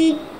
Beep.